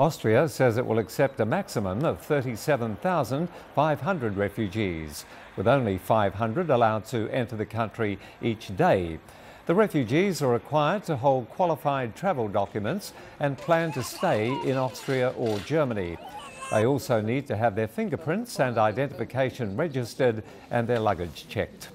Austria says it will accept a maximum of 37,500 refugees, with only 500 allowed to enter the country each day. The refugees are required to hold qualified travel documents and plan to stay in Austria or Germany. They also need to have their fingerprints and identification registered and their luggage checked.